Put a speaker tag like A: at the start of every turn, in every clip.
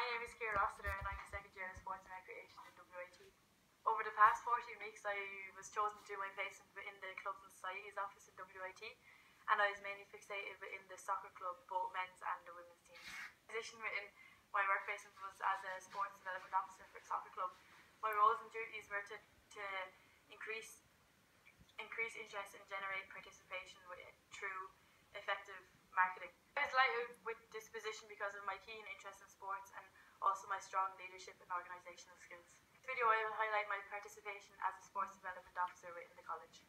A: My name is Ciara Rossiter and I'm a second year in Sports and Recreation in WIT. Over the past 14 weeks I was chosen to do my placement in the Clubs and Societies office in WIT and I was mainly fixated in the soccer club, both men's and the women's teams. The position within my work placement was as a sports development officer for a soccer club. My roles and duties were to, to increase increase interest and generate participation with, position because of my keen interest in sports and also my strong leadership and organisational skills. In this video I will highlight my participation as a sports development officer within the college.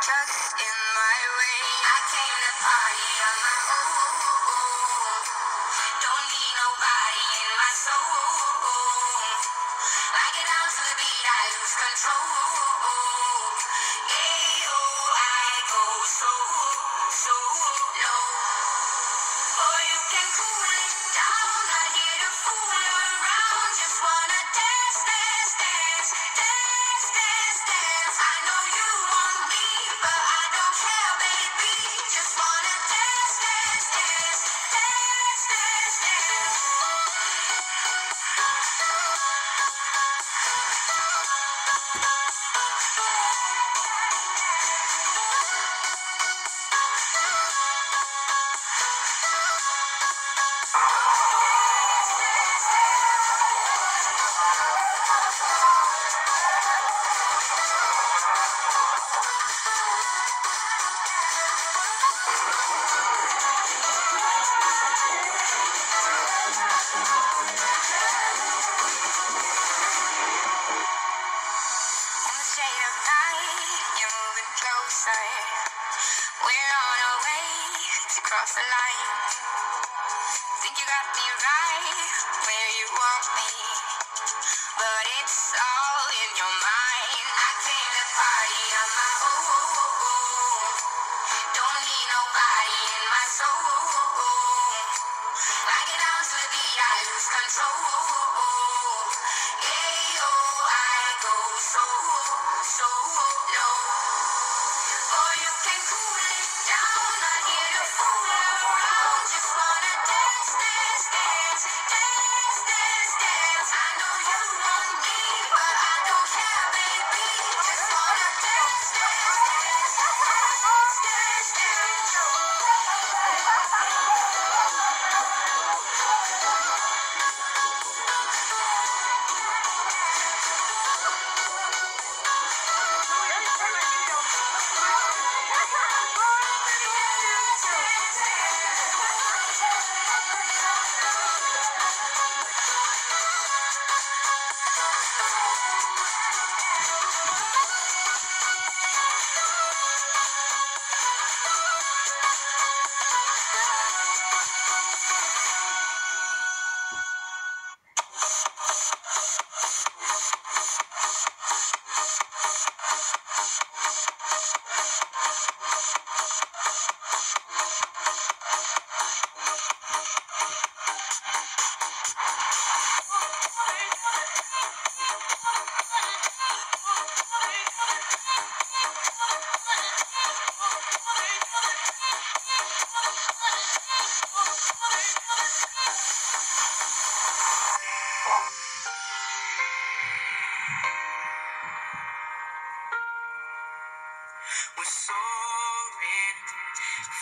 B: Just in my way. I came to party shade of night, you're moving closer. We're on our way to cross the line. Think you got me right where you want me, but it's all in your mind. I came to party on my own. Don't need nobody in my soul. I get down to the beat, I lose control. You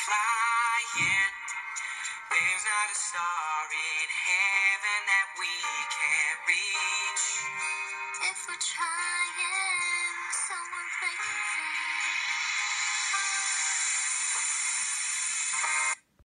C: flying. There's not a star in heaven that we can't reach.